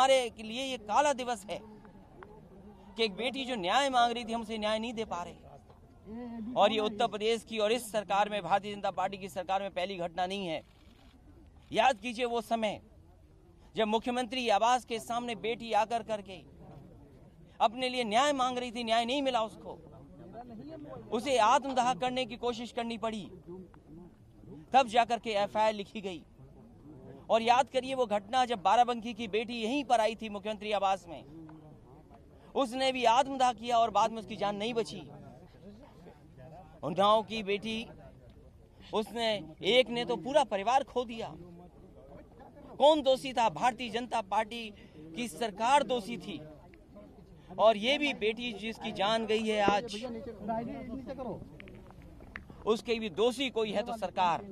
हमारे लिए ये काला दिवस है कि एक बेटी जो न्याय मांग रही थी, हमसे न्याय नहीं दे पा रहे। और ये उत्तर प्रदेश की और इस सरकार में, भारतीय जनता पार्टी की सरकार में पहली घटना नहीं है। याद कीजिए वो समय, जब मुख्यमंत्री आवास के सामने बेटी आकर करके अपने लिए न्याय मांग रही थी, न्याय नहीं मिला उसको। उसे आत्मदाह करने की कोशिश करनी पड़ी। तब जाकर के एफआईआर लिखी गई। और याद करिए वो घटना जब बाराबंकी की बेटी यहीं पर आई थी मुख्यमंत्री आवास में। उसने भी आत्मदाह किया और बाद में उसकी जान नहीं बची। उन्नाव की बेटी उसने एक ने तो पूरा परिवार खो दिया। कौन दोषी था? भारतीय जनता पार्टी की सरकार दोषी थी। और ये भी बेटी जिसकी जान गई है आज उसके भी दोषी कोई है तो सरकार।